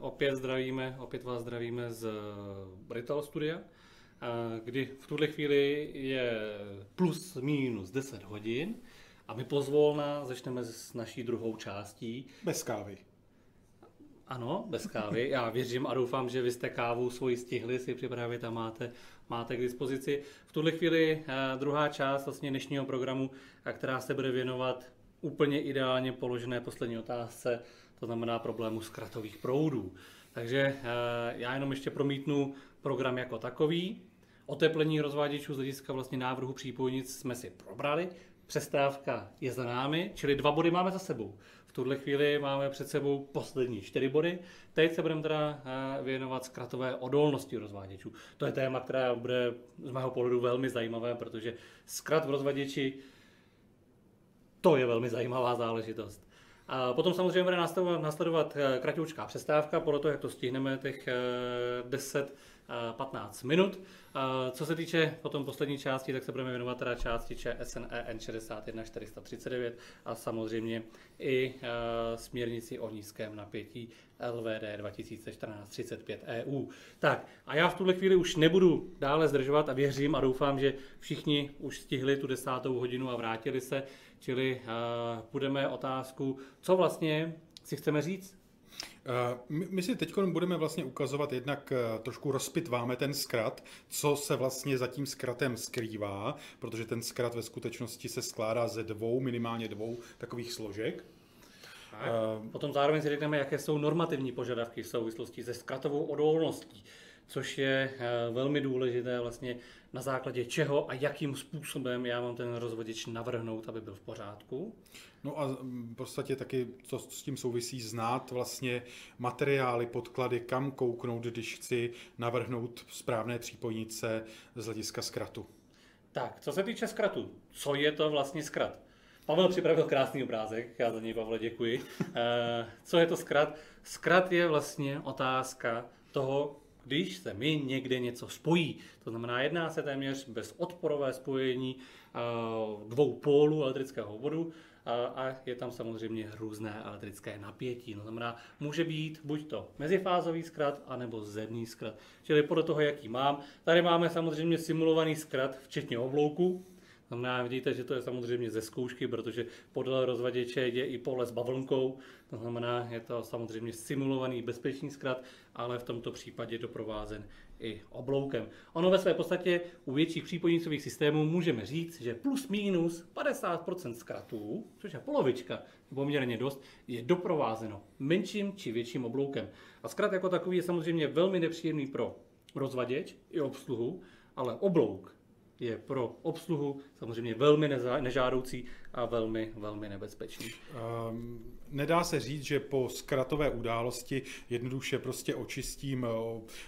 Opět zdravíme, opět vás zdravíme z Brital Studia, kdy v tuhle chvíli je plus minus 10 hodin a my pozvolna začneme s naší druhou částí. Bez kávy. Ano, bez kávy. Já věřím a doufám, že vy jste kávu svoji stihli si připravit a máte, máte k dispozici. V tuhle chvíli eh, druhá část vlastně dnešního programu, která se bude věnovat úplně ideálně položené poslední otázce, to znamená problému zkratových proudů. Takže eh, já jenom ještě promítnu program jako takový. Oteplení rozváděčů z hlediska vlastně návrhu přípojnic jsme si probrali. Přestávka je za námi, čili dva body máme za sebou. V tuhle chvíli máme před sebou poslední čtyři body. Teď se budeme teda eh, věnovat zkratové odolnosti rozváděčů. To je téma, které bude z mého pohledu velmi zajímavé, protože zkrat v rozvaděči to je velmi zajímavá záležitost. A potom samozřejmě bude následovat eh, kratoučká přestávka, podle toho, jak to stihneme, těch 10 eh, 15 minut. Co se týče potom poslední části, tak se budeme věnovat teda části ČSNE N61439 a samozřejmě i směrnici o nízkém napětí LVD 2014-35 EU. Tak a já v tuhle chvíli už nebudu dále zdržovat a věřím a doufám, že všichni už stihli tu desátou hodinu a vrátili se, čili budeme otázku, co vlastně si chceme říct Eh, my si teď budeme vlastně ukazovat, jednak eh, trošku rozpitváme ten zkrat, co se vlastně za tím zkratem skrývá, protože ten zkrat ve skutečnosti se skládá ze dvou, minimálně dvou takových složek. Tak. Uh, Potom zároveň si řekneme, jaké jsou normativní požadavky v souvislosti se zkratovou odolností, což je velmi důležité vlastně na základě čeho a jakým způsobem já mám ten rozvodič navrhnout, aby byl v pořádku. No a v podstatě taky, co s tím souvisí, znát vlastně materiály, podklady, kam kouknout, když chci navrhnout správné přípojnice z hlediska zkratu. Tak, co se týče zkratu, co je to vlastně zkrat? Pavel připravil krásný obrázek, já za něj Pavle děkuji. Eh, co je to zkrat? Zkrat je vlastně otázka toho, když se mi někde něco spojí. To znamená, jedná se téměř bez odporové spojení eh, dvou pólů elektrického vodu a je tam samozřejmě různé elektrické napětí. To znamená, může být buď to mezifázový zkrat, anebo zemní zkrat. Čili podle toho, jaký mám. Tady máme samozřejmě simulovaný zkrat, včetně oblouku, Znamená, vidíte, že to je samozřejmě ze zkoušky, protože podle rozvaděče je i pole s bavlnkou, to znamená, je to samozřejmě simulovaný bezpečný zkrat, ale v tomto případě doprovázen i obloukem. Ono ve své podstatě u větších přípojnicových systémů můžeme říct, že plus minus 50% zkratů, což je polovička, poměrně dost, je doprovázeno menším či větším obloukem. A zkrat jako takový je samozřejmě velmi nepříjemný pro rozvaděč i obsluhu, ale oblouk je pro obsluhu samozřejmě velmi nežádoucí a velmi, velmi nebezpečný. Um, nedá se říct, že po zkratové události jednoduše prostě očistím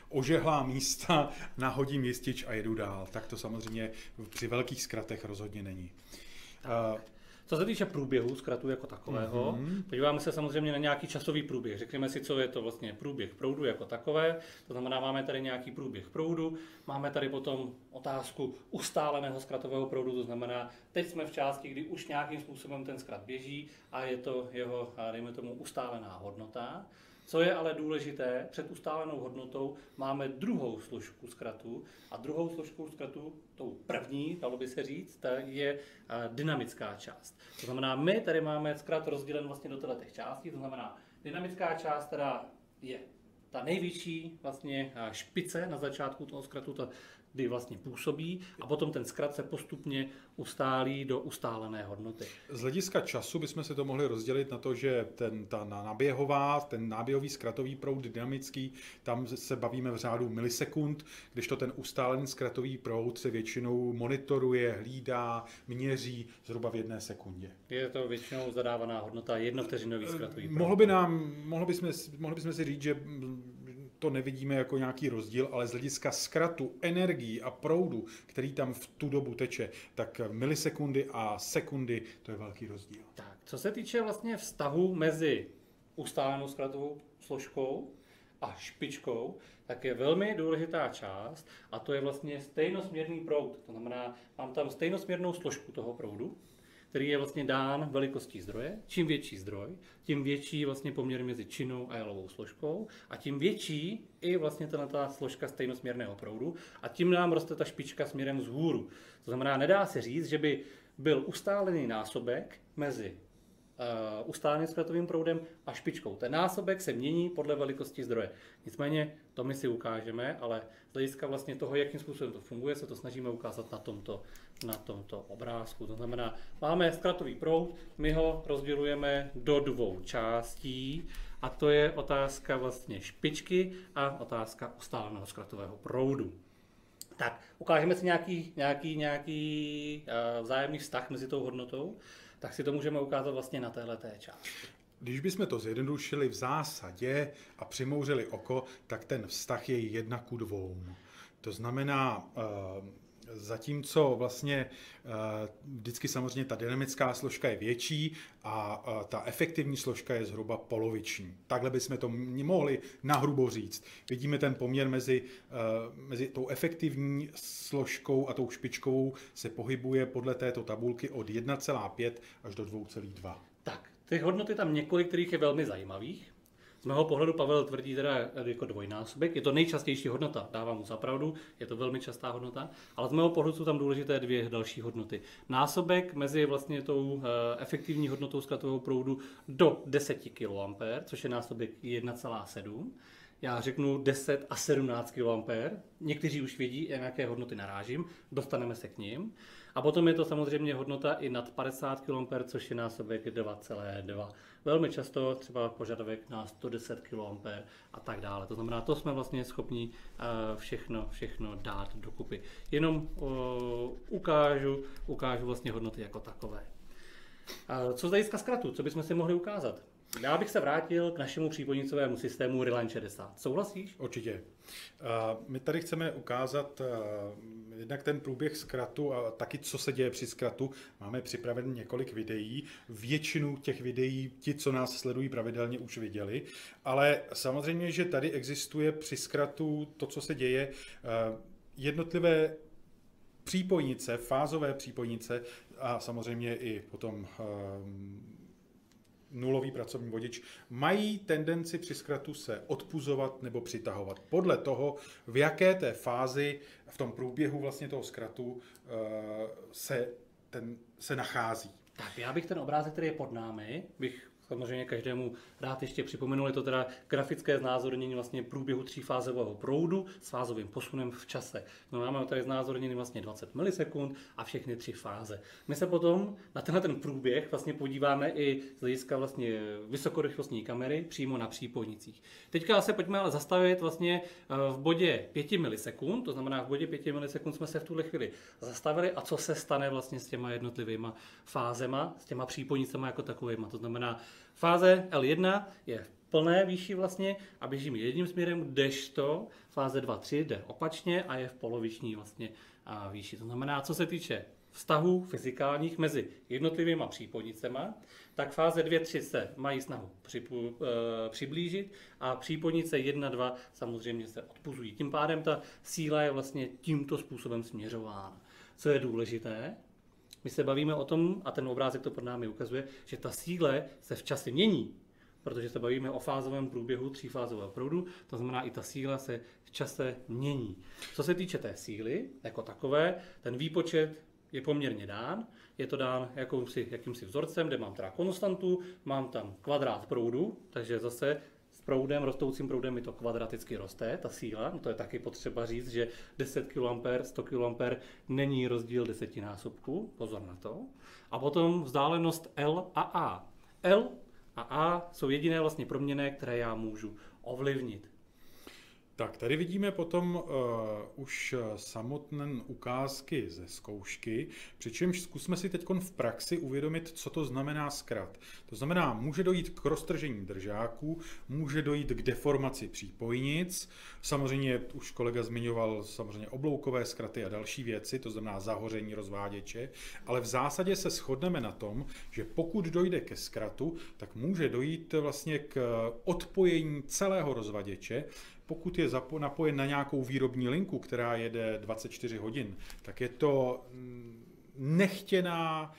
ožehlá místa, nahodím jistič a jedu dál. Tak to samozřejmě při velkých zkratech rozhodně není. Tak. Uh, co se týče průběhu zkratu jako takového, mm-hmm. podíváme se samozřejmě na nějaký časový průběh. Řekněme si, co je to vlastně průběh proudu jako takové. To znamená, máme tady nějaký průběh proudu, máme tady potom otázku ustáleného zkratového proudu, to znamená, teď jsme v části, kdy už nějakým způsobem ten zkrat běží a je to jeho, dejme tomu, ustálená hodnota. Co je ale důležité, před ustálenou hodnotou máme druhou složku zkratu a druhou složkou zkratu, tou první, dalo by se říct, je dynamická část. To znamená, my tady máme zkrat rozdělen vlastně do těch částí, to znamená, dynamická část teda je ta nejvyšší vlastně špice na začátku toho zkratu, ta kdy vlastně působí a potom ten zkrat se postupně ustálí do ustálené hodnoty. Z hlediska času bychom si to mohli rozdělit na to, že ten, ta náběhová, ten náběhový zkratový proud dynamický, tam se bavíme v řádu milisekund, když to ten ustálený zkratový proud se většinou monitoruje, hlídá, měří zhruba v jedné sekundě. Je to většinou zadávaná hodnota jednovteřinový zkratový proud. Mohlo by nám, mohli bychom, mohli bychom si říct, že to nevidíme jako nějaký rozdíl, ale z hlediska zkratu energií a proudu, který tam v tu dobu teče, tak milisekundy a sekundy, to je velký rozdíl. Tak, co se týče vlastně vztahu mezi ustálenou zkratovou složkou a špičkou, tak je velmi důležitá část a to je vlastně stejnosměrný proud. To znamená, mám tam stejnosměrnou složku toho proudu, který je vlastně dán velikostí zdroje. Čím větší zdroj, tím větší vlastně poměr mezi činnou a jalovou složkou a tím větší i vlastně ta složka stejnosměrného proudu a tím nám roste ta špička směrem vzhůru. To znamená, nedá se říct, že by byl ustálený násobek mezi uh, ustáleným zkratovým proudem a špičkou. Ten násobek se mění podle velikosti zdroje. Nicméně to my si ukážeme, ale z hlediska vlastně toho, jakým způsobem to funguje, se to snažíme ukázat na tomto, na tomto obrázku. To znamená, máme zkratový proud, my ho rozdělujeme do dvou částí a to je otázka vlastně špičky a otázka ustáleného zkratového proudu. Tak, ukážeme si nějaký, nějaký, nějaký uh, vzájemný vztah mezi tou hodnotou tak si to můžeme ukázat vlastně na téhle té části. Když bychom to zjednodušili v zásadě a přimouřili oko, tak ten vztah je jedna ku dvou. To znamená, eh, Zatímco vlastně eh, vždycky samozřejmě ta dynamická složka je větší a eh, ta efektivní složka je zhruba poloviční. Takhle bychom to mohli nahrubo říct. Vidíme ten poměr mezi, eh, mezi tou efektivní složkou a tou špičkovou se pohybuje podle této tabulky od 1,5 až do 2,2. Tak, těch hodnoty tam několik, kterých je velmi zajímavých. Z mého pohledu Pavel tvrdí teda jako dvojnásobek. Je to nejčastější hodnota, dávám mu za pravdu, je to velmi častá hodnota, ale z mého pohledu jsou tam důležité dvě další hodnoty. Násobek mezi vlastně tou eh, efektivní hodnotou zkratového proudu do 10 kA, což je násobek 1,7 já řeknu 10 a 17 kA. Někteří už vědí, na jaké hodnoty narážím, dostaneme se k ním. A potom je to samozřejmě hodnota i nad 50 kA, což je násobek 2,2. Velmi často třeba požadavek na 110 kA a tak dále. To znamená, to jsme vlastně schopni eh, všechno, všechno dát dokupy. Jenom ukážu, ukážu vlastně hodnoty jako takové. Co z hlediska zkratu, co bychom si mohli ukázat? Já bych se vrátil k našemu přípojnicovému systému Reline 60. Souhlasíš? Určitě. My tady chceme ukázat jednak ten průběh zkratu a taky, co se děje při zkratu. Máme připraven několik videí. Většinu těch videí ti, co nás sledují pravidelně, už viděli. Ale samozřejmě, že tady existuje při zkratu to, co se děje, jednotlivé přípojnice, fázové přípojnice a samozřejmě i potom nulový pracovní vodič, mají tendenci při zkratu se odpuzovat nebo přitahovat. Podle toho, v jaké té fázi v tom průběhu vlastně toho zkratu eh, se, ten, se nachází. Tak já bych ten obrázek, který je pod námi, bych samozřejmě každému rád ještě připomenul, je to teda grafické znázornění vlastně průběhu třífázového proudu s fázovým posunem v čase. No, máme tady znázornění vlastně 20 milisekund a všechny tři fáze. My se potom na tenhle ten průběh vlastně podíváme i z hlediska vlastně vysokorychlostní kamery přímo na přípojnicích. Teďka se pojďme ale zastavit vlastně eh, v bodě 5 milisekund, to znamená v bodě 5 milisekund jsme se v tuhle chvíli zastavili a co se stane vlastně s těma jednotlivými fázema, s těma přípojnicemi jako takovými. To znamená, Fáze L1 je v plné výši vlastně a běžíme jedním směrem, kdežto fáze 2, 3 jde opačně a je v poloviční vlastně výši. To znamená, co se týče vztahů fyzikálních mezi jednotlivými přípodnicema, tak fáze 2, 3 se mají snahu připu, e, přiblížit a přípodnice 1, 2 samozřejmě se odpuzují. Tím pádem ta síla je vlastně tímto způsobem směřována. Co je důležité, my se bavíme o tom, a ten obrázek to pod námi ukazuje, že ta síle se v čase mění, protože se bavíme o fázovém průběhu třífázového proudu, to znamená, i ta síla se v čase mění. Co se týče té síly jako takové, ten výpočet je poměrně dán. Je to dán jakousi, jakýmsi vzorcem, kde mám teda konstantu, mám tam kvadrát proudu, takže zase proudem, rostoucím proudem mi to kvadraticky roste, ta síla. No to je taky potřeba říct, že 10 kA, 100 kA není rozdíl desetinásobku, pozor na to. A potom vzdálenost L a A. L a A jsou jediné vlastně proměny, které já můžu ovlivnit. Tak, tady vidíme potom uh, už samotné ukázky ze zkoušky, přičemž zkusme si teď v praxi uvědomit, co to znamená zkrat. To znamená, může dojít k roztržení držáků, může dojít k deformaci přípojnic, samozřejmě už kolega zmiňoval samozřejmě obloukové zkraty a další věci, to znamená zahoření rozváděče, ale v zásadě se shodneme na tom, že pokud dojde ke zkratu, tak může dojít vlastně k odpojení celého rozvaděče, pokud je napojen na nějakou výrobní linku, která jede 24 hodin, tak je to mm, nechtěná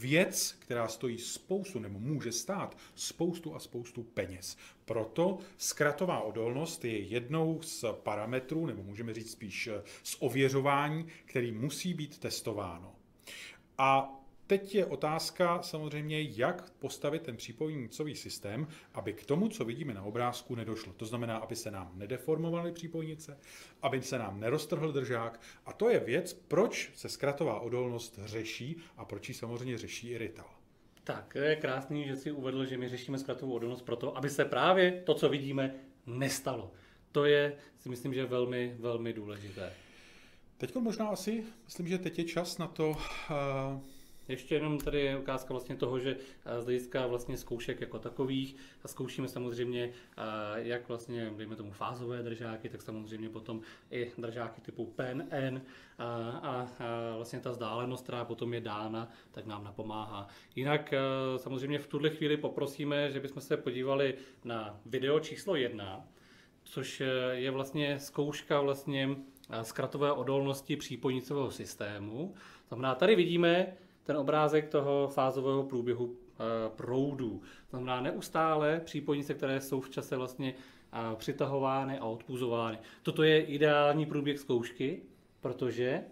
věc, která stojí spoustu, nebo může stát spoustu a spoustu peněz. Proto zkratová odolnost je jednou z parametrů, nebo můžeme říct spíš z ověřování, který musí být testováno. A Teď je otázka samozřejmě, jak postavit ten přípojnicový systém, aby k tomu, co vidíme na obrázku, nedošlo. To znamená, aby se nám nedeformovaly přípojnice, aby se nám neroztrhl držák. A to je věc, proč se zkratová odolnost řeší a proč ji samozřejmě řeší i Rital. Tak, je krásný, že si uvedl, že my řešíme zkratovou odolnost proto, aby se právě to, co vidíme, nestalo. To je, si myslím, že velmi, velmi důležité. Teď možná asi, myslím, že teď je čas na to, uh ještě jenom tady je ukázka vlastně toho, že eh, z hlediska vlastně zkoušek jako takových a zkoušíme samozřejmě eh, jak vlastně, dejme tomu, fázové držáky, tak samozřejmě potom i držáky typu PEN, N a, a, a vlastně ta vzdálenost, která potom je dána, tak nám napomáhá. Jinak eh, samozřejmě v tuhle chvíli poprosíme, že bychom se podívali na video číslo jedna, což je vlastně zkouška vlastně zkratové odolnosti přípojnicového systému. Znamená, tady vidíme, ten obrázek toho fázového průběhu eh, proudů. To znamená neustále přípojnice, které jsou v čase vlastně eh, přitahovány a odpuzovány. Toto je ideální průběh zkoušky, protože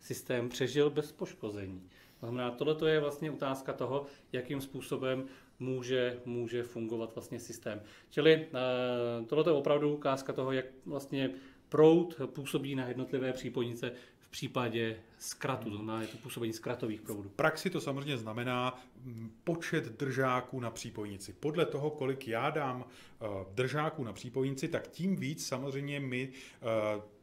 systém přežil bez poškození. To znamená, tohle je vlastně otázka toho, jakým způsobem může, může fungovat vlastně systém. Čili eh, tohle je opravdu ukázka toho, jak vlastně proud působí na jednotlivé přípojnice případě zkratu, to znamená je to působení zkratových proudů. V praxi to samozřejmě znamená mm, počet držáků na přípojnici. Podle toho, kolik já dám eh, držáků na přípojnici, tak tím víc samozřejmě mi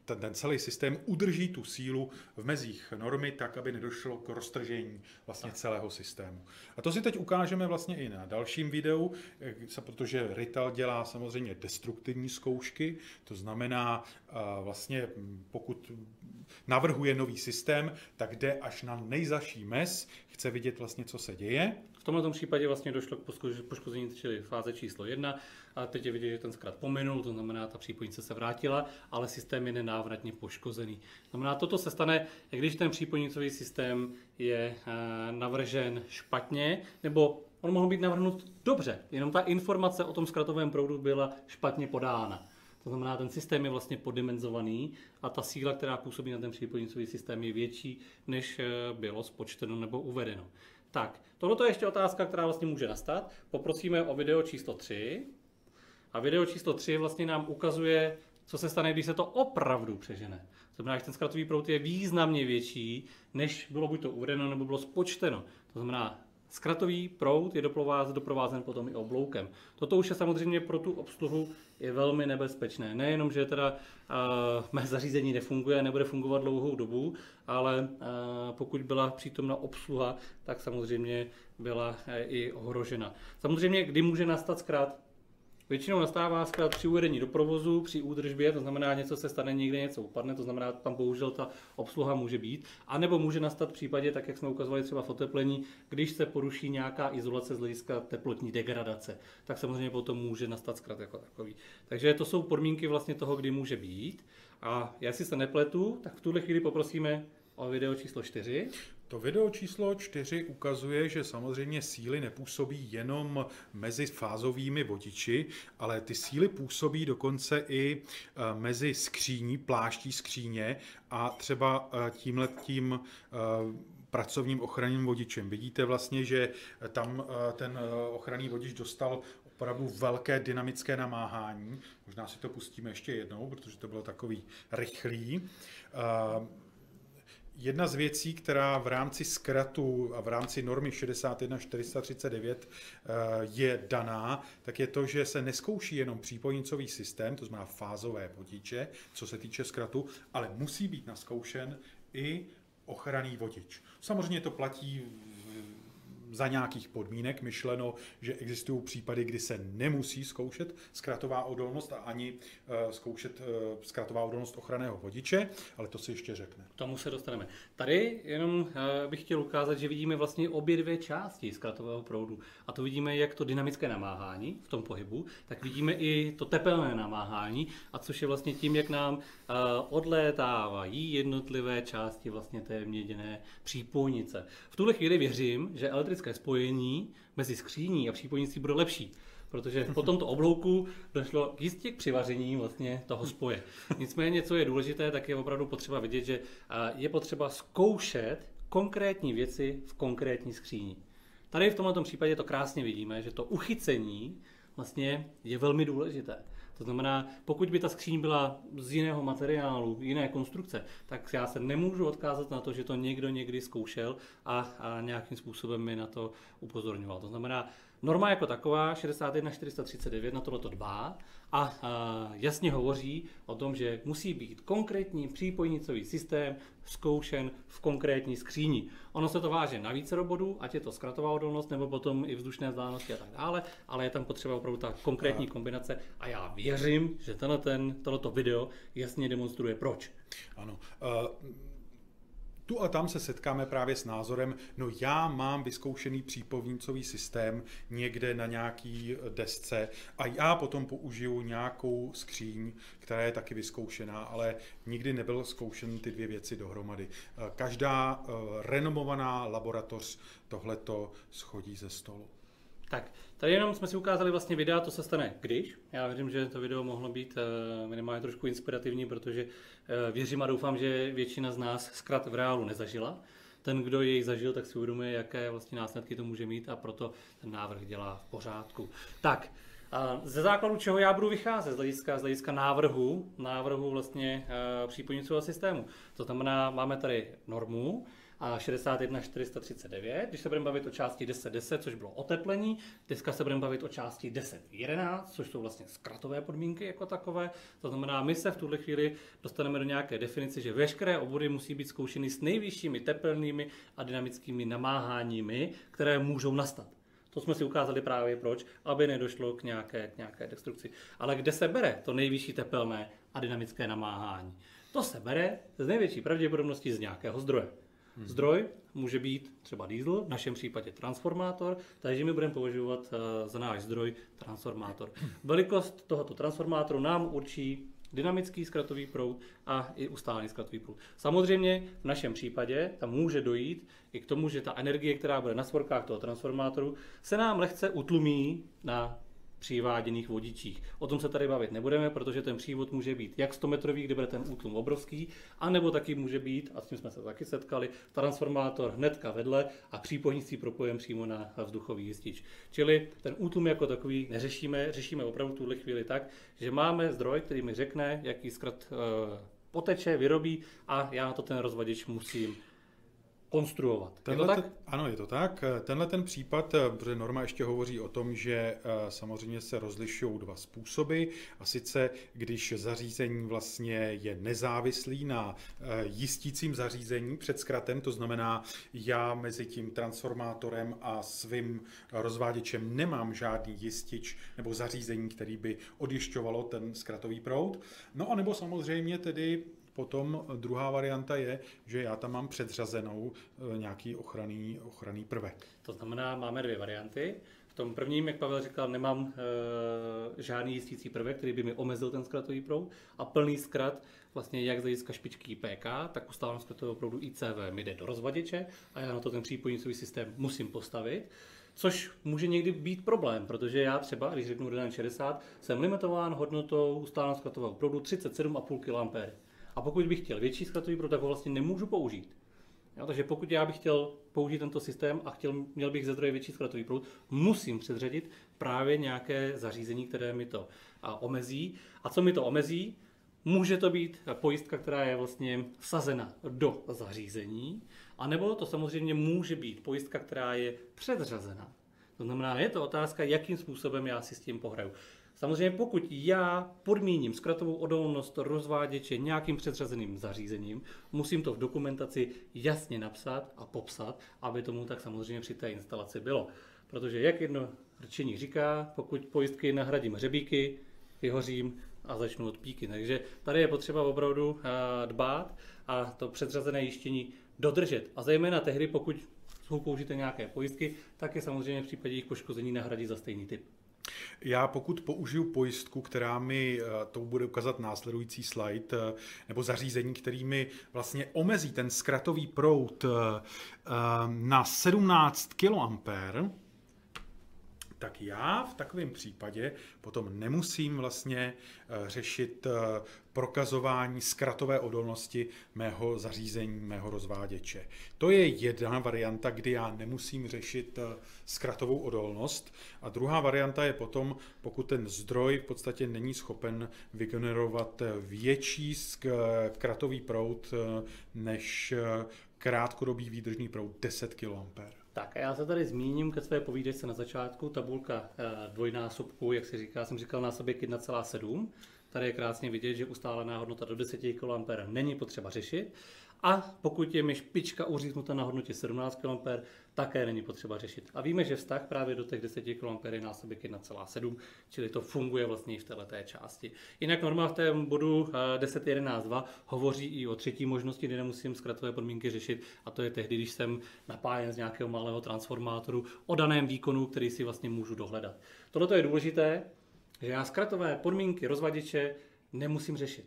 ten, ten celý systém udrží tu sílu v mezích normy tak, aby nedošlo k roztržení vlastně celého systému. A to si teď ukážeme vlastně i na dalším videu, eh, protože Rital dělá samozřejmě destruktivní zkoušky, to znamená vlastně hm, pokud navrhuje nový systém, tak jde až na nejzaší mez, chce vidět vlastně, co se děje. V tomto případě vlastně došlo k poškození, čili fáze číslo jedna. A teď je vidět, že ten zkrat pominul, to znamená, ta přípojnice se vrátila, ale systém je nenávratně poškozený. To znamená, toto se stane, když ten přípojnicový systém je eh, navržen špatně, nebo on mohl být navrhnut dobře, jenom ta informace o tom zkratovém proudu byla špatně podána. To znamená, ten systém je vlastně poddimenzovaný a ta síla, která působí na ten přípojnicový systém, je větší, než eh, bylo spočteno nebo uvedeno. Tak, tohle je ještě otázka, která vlastně může nastat. Poprosíme o video číslo 3. A video číslo 3 vlastně nám ukazuje, co se stane, když se to opravdu přežene. To znamená, že ten zkratový proud je významně větší, než bylo buď to uvedeno, nebo bylo spočteno. To znamená, Zkratový proud je doprovázen potom i obloukem. Toto už je samozřejmě pro tu obsluhu je velmi nebezpečné. Nejenom, že teda uh, mé zařízení nefunguje a nebude fungovat dlouhou dobu, ale uh, pokud byla přítomna obsluha, tak samozřejmě byla uh, i ohrožena. Samozřejmě, kdy může nastat zkrát Většinou nastává zkrát při uvedení do provozu, při údržbě, to znamená, něco se stane, někde něco upadne, to znamená, tam bohužel ta obsluha může být. A nebo může nastat v případě, tak jak jsme ukazovali třeba v oteplení, když se poruší nějaká izolace z hlediska teplotní degradace, tak samozřejmě potom může nastat zkrat jako takový. Takže to jsou podmínky vlastně toho, kdy může být. A já si se nepletu, tak v tuhle chvíli poprosíme o video číslo 4. To video číslo 4 ukazuje, že samozřejmě síly nepůsobí jenom mezi fázovými vodiči, ale ty síly působí dokonce i eh, mezi skříní, pláští skříně a třeba eh, tímhletím eh, pracovním ochranným vodičem. Vidíte vlastně, že tam ten ochranný vodič dostal opravdu velké dynamické namáhání. Možná si to pustíme ještě jednou, protože to bylo takový rychlý. Jedna z věcí, která v rámci zkratu a v rámci normy 61439 eh, je daná, tak je to, že se neskouší jenom přípojnicový systém, to znamená fázové vodiče, co se týče zkratu, ale musí být naskoušen i ochranný vodič. Samozřejmě to platí za nějakých podmínek, myšleno, že existují případy, kdy se nemusí zkoušet zkratová odolnost a ani uh, zkoušet uh, zkratová odolnost ochranného vodiče, ale to si ještě řekne. K tomu se dostaneme. Tady jenom uh, bych chtěl ukázat, že vidíme vlastně obě dvě části zkratového proudu. A to vidíme jak to dynamické namáhání v tom pohybu, tak vidíme i to tepelné namáhání, a což je vlastně tím, jak nám odlétávají jednotlivé části vlastně té měděné přípojnice. V tuhle chvíli věřím, že elektrické spojení mezi skříní a přípojnicí bude lepší protože po tomto oblouku došlo jistě k přivaření vlastně toho spoje. Nicméně, co je důležité, tak je opravdu potřeba vidět, že je potřeba zkoušet konkrétní věci v konkrétní skříni. Tady v tomto případě to krásně vidíme, že to uchycení vlastně je velmi důležité. To znamená, pokud by ta skříň byla z jiného materiálu, jiné konstrukce, tak já se nemůžu odkázat na to, že to někdo někdy zkoušel a, a nějakým způsobem mi na to upozorňoval. To znamená, norma jako taková 61439 na tohleto dbá a, a jasně hovoří o tom, že musí být konkrétní přípojnicový systém zkoušen v konkrétní skříni. Ono se to váže na více bodů, ať je to zkratová odolnost nebo potom i vzdušné vzdálenosti a tak dále, ale je tam potřeba opravdu ta konkrétní kombinace a já věřím, že tenhle ten, tohleto video jasně demonstruje proč. Ano. Uh tu a tam se setkáme právě s názorem, no já mám vyzkoušený přípovnícový systém někde na nějaký desce a já potom použiju nějakou skříň, která je taky vyzkoušená, ale nikdy nebyl zkoušen ty dvě věci dohromady. Každá eh, renomovaná laboratoř tohleto schodí ze stolu. Tak, tady jenom jsme si ukázali vlastně videa, to se stane když. Já věřím, že to video mohlo být eh, minimálně trošku inspirativní, protože eh, věřím a doufám, že většina z nás zkrat v reálu nezažila. Ten, kdo jej zažil, tak si uvědomuje, jaké vlastně následky to může mít a proto ten návrh dělá v pořádku. Tak, a ze základu čeho já budu vycházet z hlediska, z hlediska návrhu, návrhu vlastně e, přípojnicového systému. To znamená, máme tady normu, a 61 439. Když se budeme bavit o části 10 10, což bylo oteplení, dneska se budeme bavit o části 10 11, což jsou vlastně zkratové podmínky jako takové. To znamená, my se v tuhle chvíli dostaneme do nějaké definice, že veškeré obory musí být zkoušeny s nejvyššími tepelnými a dynamickými namáháními, které můžou nastat. To jsme si ukázali právě proč, aby nedošlo k nějaké, k nějaké destrukci. Ale kde se bere to nejvyšší tepelné a dynamické namáhání? To se bere z největší pravděpodobností z nějakého zdroje. Hmm. Zdroj může být třeba diesel, v našem případě transformátor, takže my budeme považovat eh, za náš zdroj transformátor. Velikost tohoto transformátoru nám určí dynamický zkratový proud a i ustálený zkratový proud. Samozřejmě v našem případě tam může dojít i k tomu, že ta energie, která bude na svorkách toho transformátoru, se nám lehce utlumí na přiváděných vodičích. O tom se tady bavit nebudeme, protože ten přívod může být jak 100 metrový, kde bude ten útlum obrovský, anebo taky může být, a s tím jsme se taky setkali, transformátor hnedka vedle a přípojnictví propojen přímo na vzduchový jistič. Čili ten útlum jako takový neřešíme, řešíme opravdu tuhle chvíli tak, že máme zdroj, který mi řekne, jaký zkrat e, poteče, vyrobí a já na to ten rozvaděč musím konstruovat. Tenhle je to tak? Ten, ano, je to tak. Tenhle ten případ, eh, protože norma ještě hovoří o tom, že eh, samozřejmě se rozlišují dva způsoby, a sice když zařízení vlastně je nezávislý na eh, jistícím zařízení před zkratem, to znamená, já mezi tím transformátorem a svým rozváděčem nemám žádný jistič nebo zařízení, který by odjišťovalo ten zkratový proud. No a nebo samozřejmě tedy Potom druhá varianta je, že já tam mám předřazenou eh, nějaký ochranný, ochranný prvek. To znamená, máme dvě varianty. V tom prvním, jak Pavel říkal, nemám e, žádný jistící prvek, který by mi omezil ten zkratový proud a plný zkrat vlastně jak z hlediska špičky IPK, tak ustálenost zkratového proudu ICV mi jde do rozvaděče a já na to ten přípojnicový systém musím postavit. Což může někdy být problém, protože já třeba, když řeknu 60, jsem limitován hodnotou ustálenost zkratového proudu 37,5 kA. A pokud bych chtěl větší zkratový proud, tak ho vlastně nemůžu použít. Jo, takže pokud já bych chtěl použít tento systém a chtěl, měl bych ze zdroje větší zkratový proud, musím předřadit právě nějaké zařízení, které mi to a, omezí. A co mi to omezí? Může to být pojistka, která je vlastně vsazena do zařízení, anebo to samozřejmě může být pojistka, která je předřazena. To znamená, je to otázka, jakým způsobem já si s tím pohraju. Samozřejmě pokud já podmíním zkratovou odolnost rozváděče nějakým předřazeným zařízením, musím to v dokumentaci jasně napsat a popsat, aby tomu tak samozřejmě při té instalaci bylo. Protože jak jedno rčení říká, pokud pojistky nahradím hřebíky, vyhořím a začnu od píky. Takže tady je potřeba opravdu eh, dbát a to předřazené jištění dodržet. A zejména tehdy, pokud použijete nějaké pojistky, tak je samozřejmě v případě jejich poškození nahradí za stejný typ. Já pokud použiju pojistku, která mi eh, to bude ukázat následující slide, eh, nebo zařízení, který mi vlastně omezí ten zkratový proud na 17 kA, tak já v takovém případě potom nemusím vlastně eh, řešit eh, prokazování zkratové odolnosti mého zařízení, mého rozváděče. To je jedna varianta, kdy já nemusím řešit eh, zkratovou odolnost. A druhá varianta je potom, pokud ten zdroj v podstatě není schopen vygenerovat větší zkratový proud než krátkodobý výdržný proud 10 kA. Tak a já se tady zmíním ke své povídečce na začátku, tabulka e, dvojnásobku, jak se říká, jsem říkal násobek 1,7. Tady je krásně vidět, že ustálená hodnota do 10 kA není potřeba řešit. A pokud je mi špička uříznuta na hodnotě 17 kA, také není potřeba řešit. A víme, že vztah právě do těch 10 kA je násobek 1,7, čili to funguje vlastně i v této části. Jinak norma v té bodu 10.11.2 eh, hovoří i o třetí možnosti, kdy nemusím zkratové podmínky řešit, a to je tehdy, když jsem napájen z nějakého malého transformátoru o daném výkonu, který si vlastně můžu dohledat. Tohle je důležité, že já zkratové podmínky rozvaděče nemusím řešit.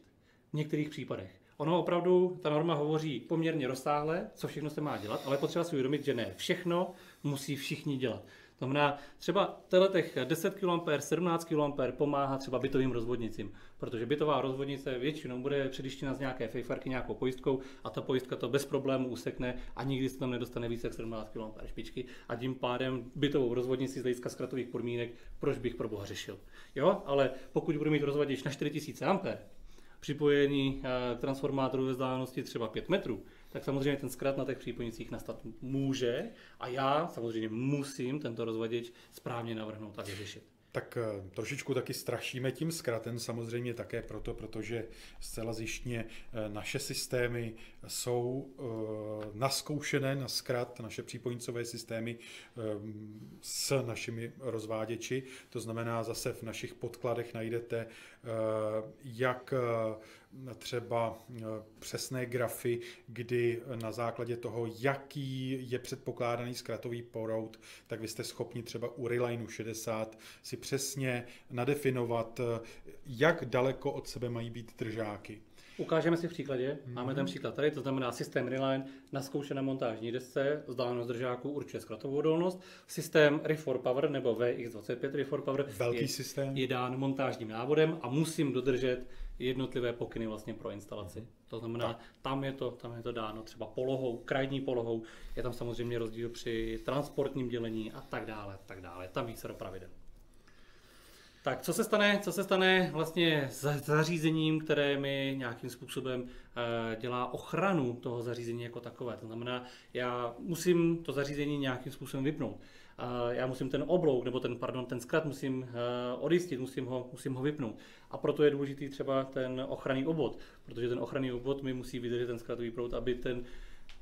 V některých případech. Ono opravdu, ta norma hovoří poměrně rozsáhle, co všechno se má dělat, ale potřeba si uvědomit, že ne všechno musí všichni dělat. To znamená, třeba těch 10 kA, 17 kA pomáhá třeba bytovým rozvodnicím, protože bytová rozvodnice většinou bude předištěna z nějaké fejfarky nějakou pojistkou a ta pojistka to bez problémů usekne a nikdy se tam nedostane více jak 17 kA špičky a tím pádem bytovou rozvodnici z hlediska zkratových podmínek, proč bych pro boha řešil. Jo, ale pokud budu mít rozvodič na 4000 A, připojení eh, transformátoru ve vzdálenosti třeba 5 metrů, tak samozřejmě ten zkrat na těch přípojnicích nastat může a já samozřejmě musím tento rozvaděč správně navrhnout a vyřešit. Tak eh, trošičku taky strašíme tím zkratem, samozřejmě také proto, protože zcela zjištně eh, naše systémy jsou naskoušené na zkrat, naše přípojnicové systémy s našimi rozváděči. To znamená, zase v našich podkladech najdete jak třeba přesné grafy, kdy na základě toho, jaký je předpokládaný zkratový porout, tak vy jste schopni třeba u Relineu 60 si přesně nadefinovat, jak daleko od sebe mají být držáky. Ukážeme si v příkladě. Mm-hmm. Máme ten příklad tady, to znamená systém Reline na zkoušené montážní desce, vzdálenost držáků určuje zkratovou odolnost. Systém Refor Power nebo VX25 Refor Power Velký je, systém. je dán montážním návodem a musím dodržet jednotlivé pokyny vlastně pro instalaci. To znamená, tak. tam je to, tam je to dáno třeba polohou, krajní polohou, je tam samozřejmě rozdíl při transportním dělení a tak dále, tak dále. Tam více do pravidel. Tak co se stane, co se stane vlastně s zařízením, které mi nějakým způsobem eh, dělá ochranu toho zařízení jako takové. To znamená, já musím to zařízení nějakým způsobem vypnout. Já musím ten oblouk, nebo ten, pardon, ten zkrat musím eh, odjistit, musím ho, musím ho vypnout. A proto je důležitý třeba ten ochranný obvod, protože ten ochranný obvod mi musí vydržet ten zkratový proud, aby ten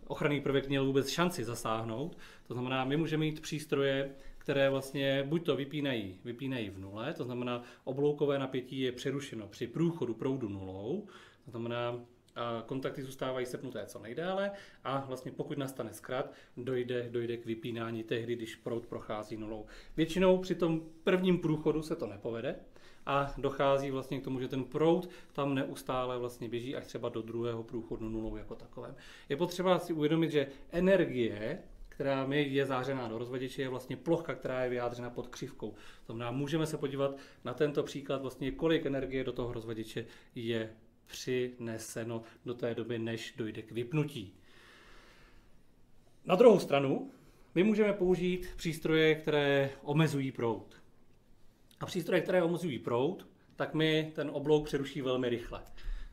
ochranný prvek měl vůbec šanci zasáhnout. To znamená, my můžeme mít přístroje, které vlastně buď to vypínají, vypínají v nule, to znamená obloukové napětí je přerušeno při průchodu proudu nulou, to znamená kontakty zůstávají sepnuté co nejdále a vlastně pokud nastane zkrat, dojde, dojde k vypínání tehdy, když proud prochází nulou. Většinou při tom prvním průchodu se to nepovede, a dochází vlastně k tomu, že ten proud tam neustále vlastně běží až třeba do druhého průchodu nulou jako takovém. Je potřeba si uvědomit, že energie, která mi je zářená do rozvaděče, je vlastně plocha, která je vyjádřena pod křivkou. To znamená, můžeme se podívat na tento příklad, vlastně kolik energie do toho rozvaděče je přineseno do té doby, než dojde k vypnutí. Na druhou stranu, my můžeme použít přístroje, které omezují proud. A přístroje, které omezují proud, tak mi ten oblouk přeruší velmi rychle.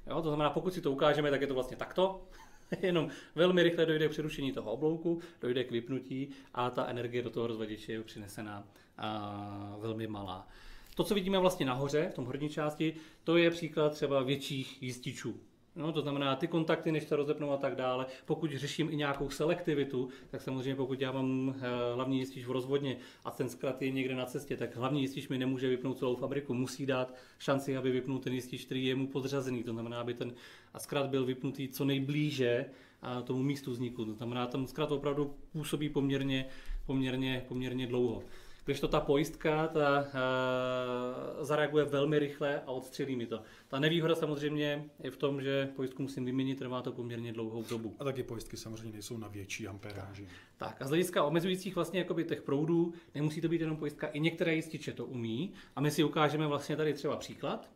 Jo, to znamená, pokud si to ukážeme, tak je to vlastně takto. Jenom velmi rychle dojde k přerušení toho oblouku, dojde k vypnutí a ta energie do toho rozvaděče je přinesená a velmi malá. To, co vidíme vlastně nahoře, v tom horní části, to je příklad třeba větších jističů. No, to znamená ty kontakty, než se rozepnou a tak dále. Pokud řeším i nějakou selektivitu, tak samozřejmě pokud já mám eh, hlavní jistič v rozvodně a ten zkrat je někde na cestě, tak hlavní jistič mi nemůže vypnout celou fabriku. Musí dát šanci, aby vypnul ten jistič, který je mu podřazený. To znamená, aby ten zkrat byl vypnutý co nejblíže a tomu místu vzniku. To znamená, ten zkrat opravdu působí poměrně, poměrně, poměrně dlouho. Když to ta pojistka ta, uh, zareaguje velmi rychle a odstřelí mi to. Ta nevýhoda samozřejmě je v tom, že pojistku musím vyměnit, trvá to poměrně dlouhou dobu. A taky pojistky samozřejmě nejsou na větší amperáži. Tak a z hlediska omezujících vlastně jakoby těch proudů nemusí to být jenom pojistka, i některé jističe to umí. A my si ukážeme vlastně tady třeba příklad.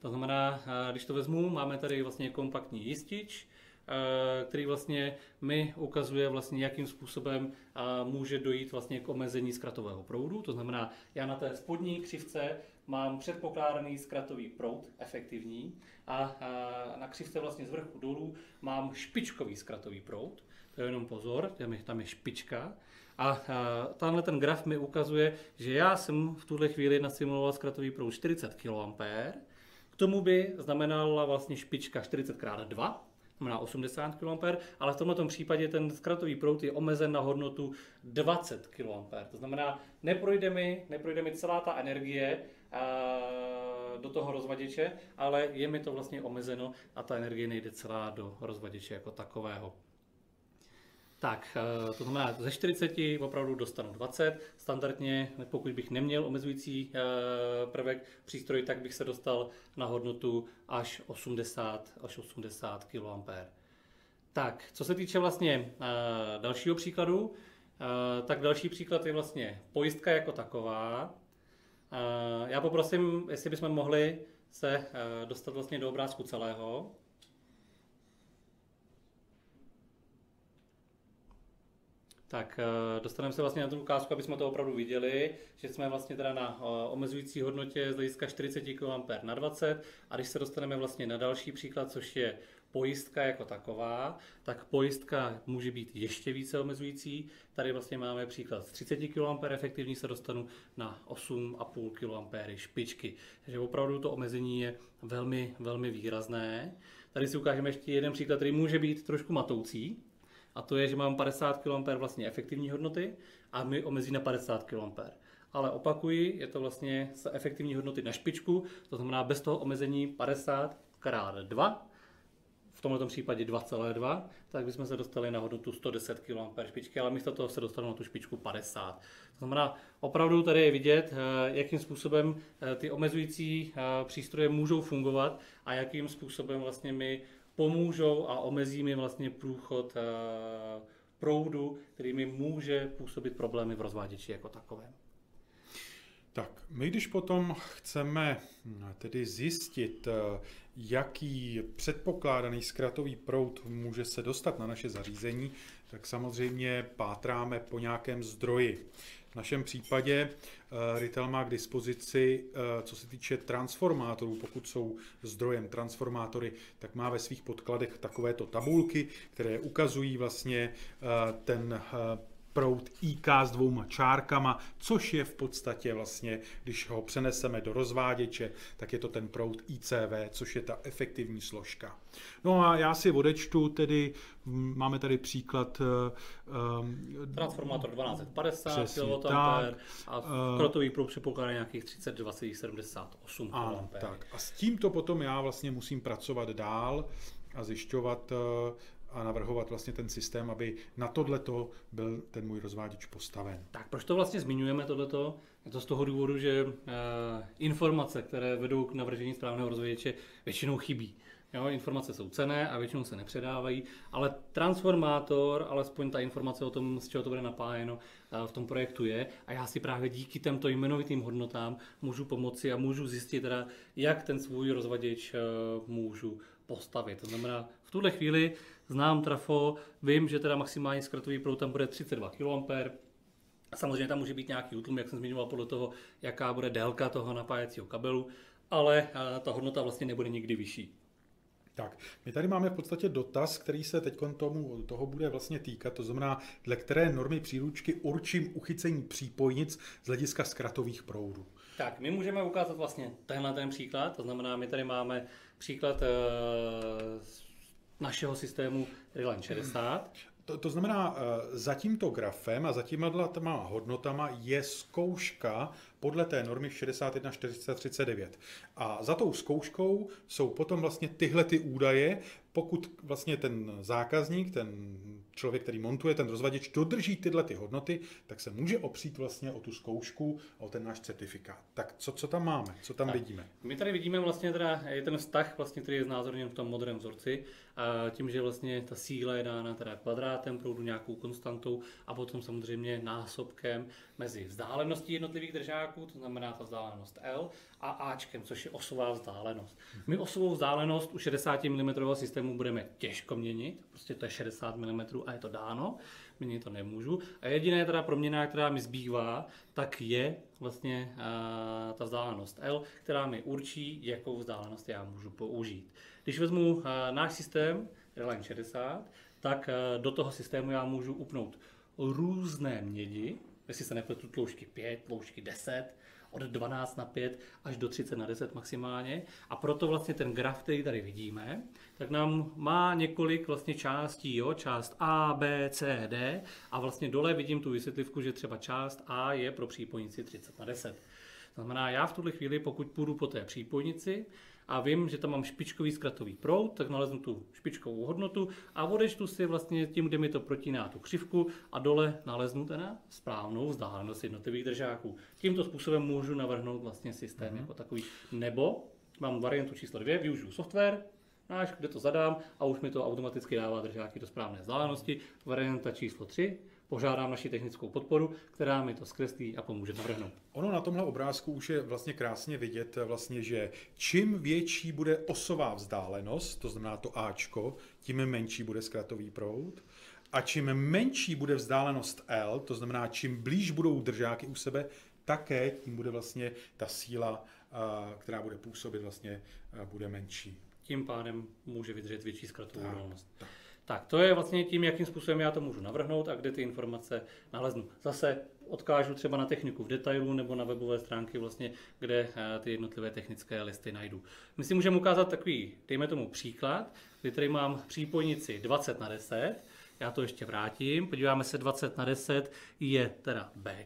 To znamená, když to vezmu, máme tady vlastně kompaktní jistič, Eh, který vlastně mi ukazuje vlastně, jakým způsobem eh, může dojít vlastně k omezení zkratového proudu. To znamená, já na té spodní křivce mám předpokládaný zkratový proud, efektivní, a eh, na křivce vlastně z vrchu dolů mám špičkový zkratový proud. To je jenom pozor, tam je, tam je špička. A tenhle ten graf mi ukazuje, že já jsem v tuhle chvíli nasimuloval zkratový proud 40 kA. K tomu by znamenala vlastně špička 40 x 2, znamená 80 kA, ale v tomto případě ten zkratový proud je omezen na hodnotu 20 kA. To znamená, neprojde mi, neprojde mi celá ta energie do toho rozvaděče, ale je mi to vlastně omezeno a ta energie nejde celá do rozvaděče jako takového. Tak, eh, to znamená, ze 40 opravdu dostanu 20. Standardně, pokud bych neměl omezující eh, prvek přístroj, tak bych se dostal na hodnotu až 80, až 80 kA. Tak, co se týče vlastně eh, dalšího příkladu, tak další příklad je vlastně pojistka jako taková. Já poprosím, jestli bychom mohli se dostat vlastně do obrázku celého. Tak eh, dostaneme se vlastně na tu ukázku, aby jsme to opravdu viděli, že jsme vlastně teda na eh, omezující hodnotě z hlediska 40 kA na 20 a když se dostaneme vlastně na další příklad, což je pojistka jako taková, tak pojistka může být ještě více omezující. Tady vlastně máme příklad z 30 kA efektivní se dostanu na 8,5 kA špičky. Takže opravdu to omezení je velmi, velmi výrazné. Tady si ukážeme ještě jeden příklad, který může být trošku matoucí, a to je, že mám 50 kA vlastně efektivní hodnoty a mi omezí na 50 kA. Ale opakuji, je to vlastně z efektivní hodnoty na špičku, to znamená bez toho omezení 50 krát 2, v tomto případě 2,2, tak bychom se dostali na hodnotu 110 kA špičky, ale místo toho se dostanu na tu špičku 50. To znamená, opravdu tady je vidět, eh, jakým způsobem eh, ty omezující eh, přístroje můžou fungovat a jakým způsobem vlastně my pomůžou a omezí mi vlastně průchod eh, proudu, který mi může působit problémy v rozváděči jako takovém. Tak, my když potom chceme hm, tedy zjistit, eh, jaký předpokládaný zkratový proud může se dostat na naše zařízení, tak samozřejmě pátráme po nějakém zdroji. V našem případě uh, Ritel má k dispozici, uh, co se týče transformátorů, pokud jsou zdrojem transformátory, tak má ve svých podkladech takovéto tabulky, které ukazují vlastně uh, ten proud IK s dvouma čárkama, což je v podstatě vlastně, když ho přeneseme do rozváděče, tak je to ten proud ICV, což je ta efektivní složka. No a já si odečtu tedy, máme tady příklad... Um, Transformátor 1250 kW a eh, krotový proud předpokládá nějakých 32,78 kW. Tak a s tímto potom já vlastně musím pracovat dál a zjišťovat, a navrhovat vlastně ten systém, aby na tohleto byl ten můj rozváděč postaven. Tak proč to vlastně zmiňujeme tohleto? Je to z toho důvodu, že uh, informace, které vedou k navržení správného rozváděče, většinou chybí. Jo, informace jsou cené a většinou se nepředávají, ale transformátor, alespoň ta informace o tom, z čeho to bude napájeno, eh, v tom projektu je a já si právě díky těmto jmenovitým hodnotám můžu pomoci a můžu zjistit teda, jak ten svůj rozvaděč eh, můžu postavit. To znamená, v tuhle chvíli znám trafo, vím, že teda maximální zkratový proud tam bude 32 kA, Samozřejmě tam může být nějaký útlum, jak jsem zmiňoval, podle toho, jaká bude délka toho napájecího kabelu, ale eh, ta hodnota vlastně nebude nikdy vyšší. Tak, my tady máme v podstatě dotaz, který se teď tomu, toho bude vlastně týkat, to znamená, dle které normy příručky určím uchycení přípojnic z hlediska zkratových proudů. Tak, my můžeme ukázat vlastně tenhle ten příklad, to znamená, my tady máme příklad uh, našeho systému Reline 60. To, to znamená, eh, za tímto grafem a za těma hodnotama je zkouška podle té normy 61439. A za tou zkouškou jsou potom vlastně tyhle ty údaje, pokud vlastně ten zákazník, ten člověk, který montuje ten rozvaděč, dodrží tyhle ty hodnoty, tak se může opřít vlastně o tu zkoušku a o ten náš certifikát. Tak co, co tam máme, co tam tak, vidíme? My tady vidíme vlastně teda, je ten vztah, vlastně, který je znázorněn v tom modrém vzorci, a tím, že vlastně ta síla je dána teda kvadrátem proudu, nějakou konstantou a potom samozřejmě násobkem mezi vzdáleností jednotlivých držáků, to znamená ta vzdálenost L, a Ačkem, což je osová vzdálenost. My osovou vzdálenost u 60 mm systému budeme těžko měnit, prostě to je 60 mm a je to dáno, měnit to nemůžu. A jediná teda proměna, která mi zbývá, tak je vlastně uh, ta vzdálenost L, která mi určí, jakou vzdálenost já můžu použít. Když vezmu uh, náš systém, Airline 60, tak uh, do toho systému já můžu upnout různé mědi, jestli se nepletu tloušťky 5, tloušťky 10, od 12 na 5 až do 30 na 10 maximálně. A proto vlastně ten graf, který tady vidíme, tak nám má několik vlastně částí, jo? část A, B, C, D a vlastně dole vidím tu vysvětlivku, že třeba část A je pro přípojnici 30 na 10. To znamená, já v tuhle chvíli, pokud půjdu po té přípojnici, a vím, že tam mám špičkový zkratový proud, tak naleznu tu špičkovou hodnotu a odečtu si vlastně tím, kde mi to protíná tu křivku a dole naleznu teda správnou vzdálenost jednotlivých držáků. Tímto způsobem můžu navrhnout vlastně systém mm-hmm. jako takový. Nebo mám variantu číslo dvě, využiju software, náš, kde to zadám a už mi to automaticky dává držáky do správné vzdálenosti. Varianta číslo 3, požádám naši technickou podporu, která mi to zkreslí a pomůže navrhnout. Ono na tomhle obrázku už je vlastně krásně vidět, vlastně, že čím větší bude osová vzdálenost, to znamená to Ačko, tím menší bude zkratový proud. A čím menší bude vzdálenost L, to znamená čím blíž budou držáky u sebe, také tím bude vlastně ta síla, která bude působit, vlastně bude menší. Tím pádem může vydržet větší zkratovou odolnost. Tak. Tak to je vlastně tím, jakým způsobem já to můžu navrhnout a kde ty informace naleznu. Zase odkážu třeba na techniku v detailu nebo na webové stránky, vlastně, kde eh, ty jednotlivé technické listy najdu. My si můžeme ukázat takový, dejme tomu příklad, kdy tady mám přípojnici 20 na 10, já to ještě vrátím, podíváme se 20 na 10 je teda B,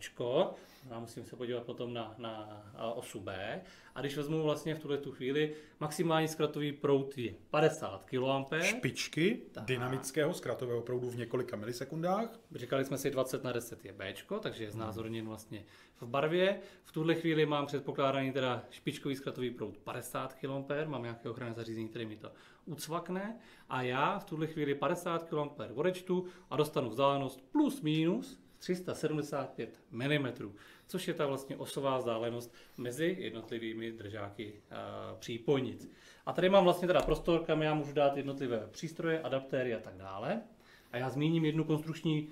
já musím se podívat potom na, na osu B. A když vezmu vlastně v tuhle tu chvíli, maximální zkratový proud je 50 kA. Špičky tak. dynamického zkratového proudu v několika milisekundách. Říkali jsme si 20 na 10 je B, takže je znázorněn vlastně v barvě. V tuhle chvíli mám předpokládaný teda špičkový zkratový proud 50 kA, mám nějaké ochranné zařízení, které mi to ucvakne a já v tuhle chvíli 50 kA odečtu a dostanu vzdálenost plus minus 375 mm, což je ta vlastně osová vzdálenost mezi jednotlivými držáky přípojnic. A tady mám vlastně teda prostor, kam já můžu dát jednotlivé přístroje, adaptéry a tak dále. A já zmíním jednu konstrukční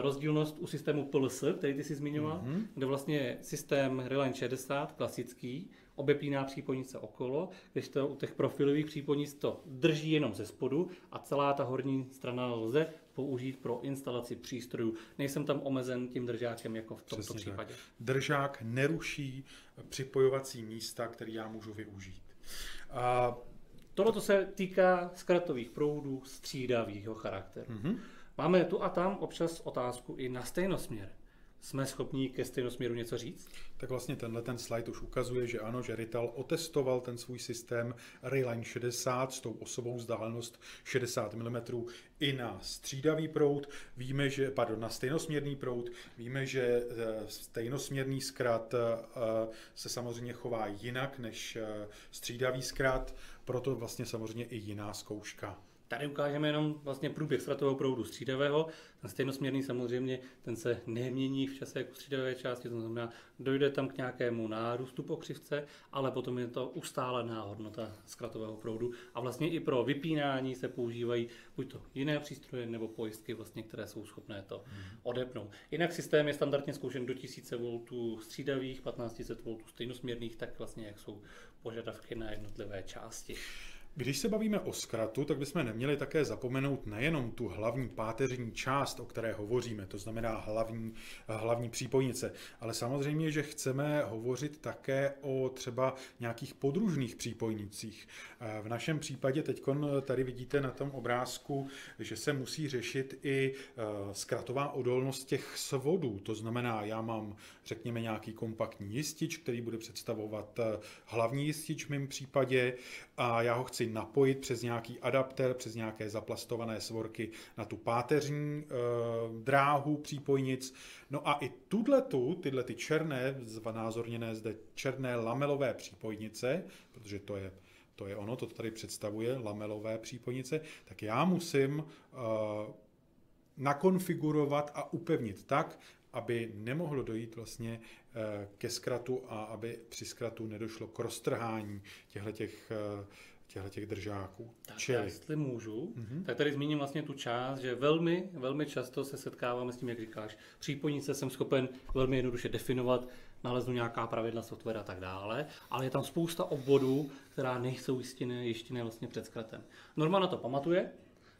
rozdílnost u systému PLS, který ty jsi zmiňoval, mm-hmm. kde vlastně systém Reline 60, klasický, obepíná přípojnice okolo, když to u těch profilových přípojnic to drží jenom ze spodu a celá ta horní strana lze použít pro instalaci přístrojů. Nejsem tam omezen tím držákem jako v tomto Přesně případě. Tak. Držák neruší připojovací místa, které já můžu využít. A... Tohle se týká zkratových proudů střídavého charakteru. Mm-hmm. Máme tu a tam občas otázku i na stejnosměr. Jsme schopni ke stejnosměru něco říct? Tak vlastně tenhle ten slide už ukazuje, že ano, že Rital otestoval ten svůj systém Rayline 60 s tou osobou vzdálenost 60 mm i na střídavý proud. Víme, že, pardon, na stejnosměrný proud. Víme, že eh, stejnosměrný zkrat eh, se samozřejmě chová jinak než eh, střídavý zkrat, proto vlastně samozřejmě i jiná zkouška. Tady ukážeme jenom vlastně průběh ztratového proudu střídavého. Ten stejnosměrný samozřejmě, ten se nemění v čase jako střídavé části, to znamená, dojde tam k nějakému nárůstu pokřivce, ale potom je to ustálená hodnota zkratového proudu. A vlastně i pro vypínání se používají buď to jiné přístroje nebo pojistky, vlastně, které jsou schopné to hmm. odepnout. Jinak systém je standardně zkoušen do 1000 V střídavých, 1500 V stejnosměrných, tak vlastně jak jsou požadavky na jednotlivé části. Když se bavíme o zkratu, tak bychom neměli také zapomenout nejenom tu hlavní páteřní část, o které hovoříme, to znamená hlavní, hlavní přípojnice, ale samozřejmě, že chceme hovořit také o třeba nějakých podružných přípojnicích. V našem případě teď tady vidíte na tom obrázku, že se musí řešit i e, zkratová odolnost těch svodů. To znamená, já mám, řekněme, nějaký kompaktní jistič, který bude představovat e, hlavní jistič v mém případě a já ho chci napojit přes nějaký adapter, přes nějaké zaplastované svorky na tu páteřní e, dráhu přípojnic. No a i tu, tyhle ty černé, znázorněné zde černé lamelové přípojnice, protože to je to je ono, to tady představuje lamelové přípojnice, tak já musím uh, nakonfigurovat a upevnit tak, aby nemohlo dojít vlastně uh, ke zkratu a aby při zkratu nedošlo k roztrhání těchto těch, těchto těch držáků. Tak Čili... jestli můžu, mm-hmm. tak tady zmíním vlastně tu část, že velmi, velmi často se setkáváme s tím, jak říkáš, přípojnice jsem schopen velmi jednoduše definovat, naleznu nějaká pravidla software a tak dále, ale je tam spousta obvodů, která nejsou jistiné, jistiné vlastně před zkratem. Norma na to pamatuje,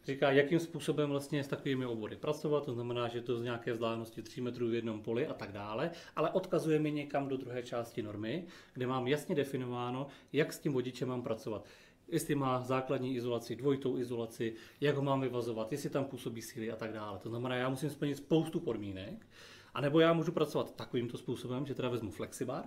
říká, jakým způsobem vlastně s takovými obory pracovat, to znamená, že to z nějaké vzdálenosti 3 metrů v jednom poli a tak dále, ale odkazuje mi někam do druhé části normy, kde mám jasně definováno, jak s tím vodičem mám pracovat jestli má základní izolaci, dvojitou izolaci, jak ho mám vyvazovat, jestli tam působí síly a tak dále. To znamená, já musím splnit spoustu podmínek, a nebo já můžu pracovat takovýmto způsobem, že teda vezmu flexibar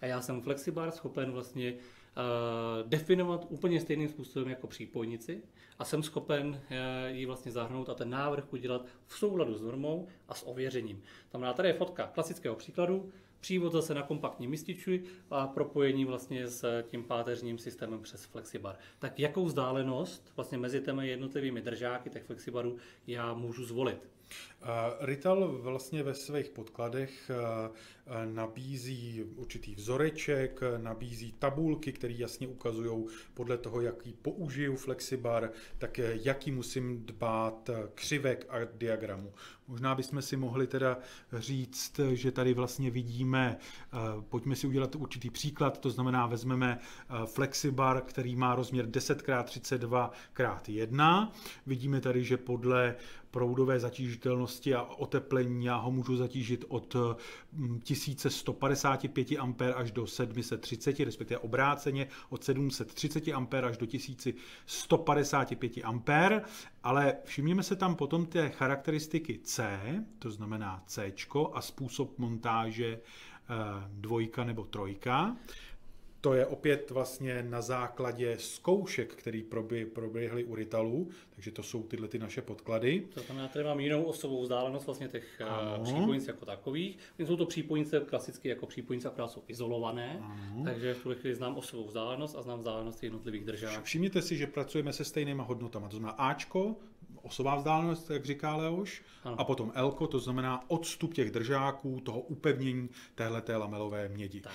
a já jsem flexibar schopen vlastně uh, definovat úplně stejným způsobem jako přípojnici a jsem schopen uh, ji vlastně zahrnout a ten návrh udělat v souladu s normou a s ověřením. Tam tady je fotka klasického příkladu, přívod zase na kompaktní mističu a propojení vlastně s tím páteřním systémem přes Flexibar. Tak jakou vzdálenost vlastně mezi těmi jednotlivými držáky těch Flexibarů já můžu zvolit? Rital vlastně ve svých podkladech nabízí určitý vzoreček, nabízí tabulky, které jasně ukazují podle toho, jaký použiju flexibar, tak jaký musím dbát křivek a diagramu. Možná bychom si mohli teda říct, že tady vlastně vidíme, pojďme si udělat určitý příklad, to znamená vezmeme flexibar, který má rozměr 10x32x1. Vidíme tady, že podle proudové zatížitelnosti a oteplení já ho můžu zatížit od 1155 A až do 730, respektive obráceně od 730 A až do 1155 A, ale všimněme se tam potom té charakteristiky C, to znamená C a způsob montáže eh, dvojka nebo trojka. To je opět vlastně na základě zkoušek, který proběhly u Ritalu, takže to jsou tyhle ty naše podklady. To znamená, tady mám jinou osovou vzdálenost vlastně těch eh, ano. přípojnic jako takových. Jsou to přípojnice klasicky jako přípojnice, které jsou izolované, ano. takže v tuhle chvíli znám osovou vzdálenost a znám vzdálenost jednotlivých držák. Všimněte si, že pracujeme se stejnýma hodnotami. To znamená Ačko, osová vzdálenost, jak říká Leoš, ano. a potom L, to znamená odstup těch držáků, toho upevnění téhleté lamelové mědi. Tak.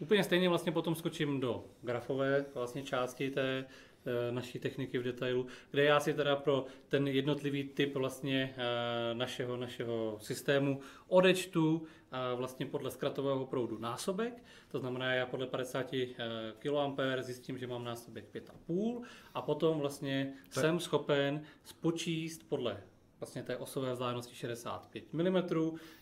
Úplně stejně vlastně potom skočím do grafové vlastně části té e, naší techniky v detailu, kde já si teda pro ten jednotlivý typ vlastně e, našeho, našeho systému odečtu e, vlastně podle zkratového proudu násobek, to znamená já podle 50 kA zjistím, že mám násobek 5,5 a potom vlastně tak. jsem schopen spočíst podle vlastně té osové vzdálenosti 65 mm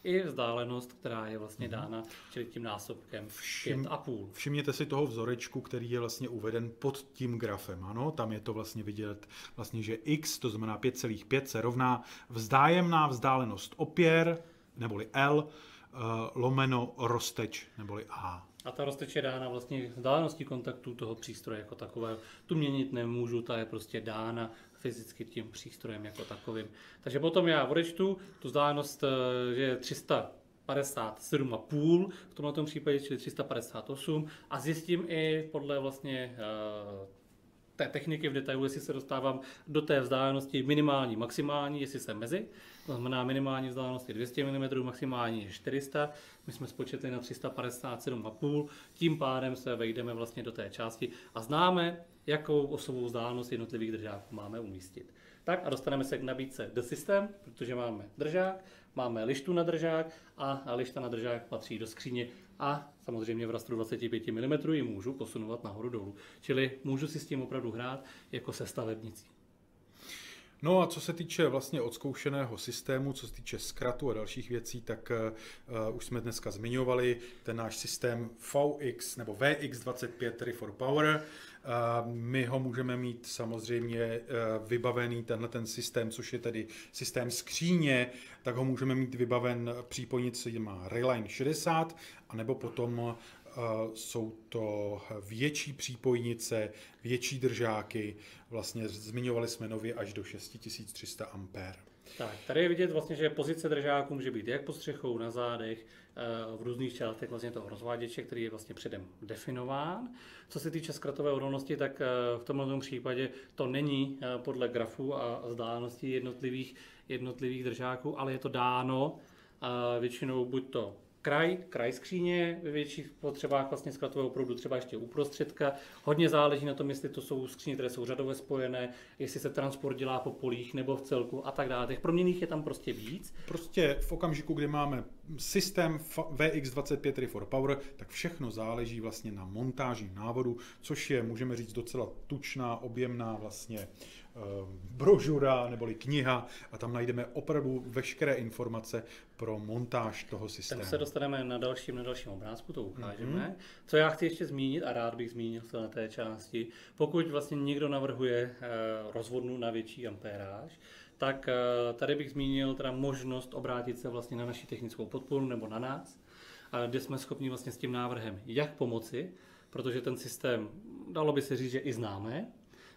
i vzdálenost, která je vlastně mhm. dána, čili tím násobkem Všim, 5,5. Všimněte si toho vzorečku, který je vlastně uveden pod tím grafem. Ano, tam je to vlastně vidět, vlastně, že x, to znamená 5,5, se rovná vzdájemná vzdálenost opěr, neboli L, uh, lomeno rozteč, neboli A. A ta rozteč je dána vlastně vzdáleností kontaktu toho přístroje jako takového. Tu měnit nemůžu, ta je prostě dána fyzicky tím přístrojem jako takovým. Takže potom já odečtu tu vzdálenost, eh, že je 357,5 v tomto případě, čili 358 a zjistím i podle vlastně eh, té techniky v detailu, jestli se dostávám do té vzdálenosti minimální, maximální, jestli jsem mezi, to znamená minimální vzdálenost je 200 mm, maximální je 400, my jsme spočetli na 357,5, tím pádem se vejdeme vlastně do té části a známe, jakou osovou vzdálenost jednotlivých držáků máme umístit. Tak a dostaneme se k nabídce do systém, protože máme držák, máme lištu na držák a lišta na držák patří do skříně a samozřejmě v rastru 25 mm ji můžu posunovat nahoru dolů. Čili můžu si s tím opravdu hrát jako se stavebnicí. No a co se týče vlastně odzkoušeného systému, co se týče zkratu a dalších věcí, tak uh, už jsme dneska zmiňovali ten náš systém VX nebo VX25 tedy for Power. My ho můžeme mít samozřejmě uh, vybavený tenhle ten systém, což je tedy systém skříně, tak ho můžeme mít vybaven přípojnici má Reline 60, anebo potom jsou to větší přípojnice, větší držáky, vlastně zmiňovali jsme nově až do 6300 A. Tak, tady je vidět vlastně, že pozice držáků může být jak pod střechou, na zádech, eh, v různých částech vlastně toho rozváděče, který je vlastně předem definován. Co se týče zkratové odolnosti, tak eh, v tomto případě to není eh, podle grafů a vzdálenosti jednotlivých, jednotlivých držáků, ale je to dáno většinou buď to kraj, kraj skříně ve větších potřebách vlastně zkratového proudu, třeba ještě uprostředka. Hodně záleží na tom, jestli to jsou skříně, které jsou řadově spojené, jestli se transport dělá po polích nebo v celku a tak dále. Těch proměných je tam prostě víc. Prostě v okamžiku, kdy máme systém VX25 for Power, tak všechno záleží vlastně na montáži návodu, což je, můžeme říct, docela tučná, objemná vlastně brožura neboli kniha a tam najdeme opravdu veškeré informace pro montáž toho systému. Tak se dostaneme na dalším, na dalším obrázku, to ukážeme. Mm-hmm. Co já chci ještě zmínit a rád bych zmínil v této té části, pokud vlastně někdo navrhuje eh, rozvodnu na větší ampéráž, tak eh, tady bych zmínil teda možnost obrátit se vlastně na naši technickou podporu nebo na nás, kde jsme schopni vlastně s tím návrhem jak pomoci, protože ten systém, dalo by se říct, že i známe,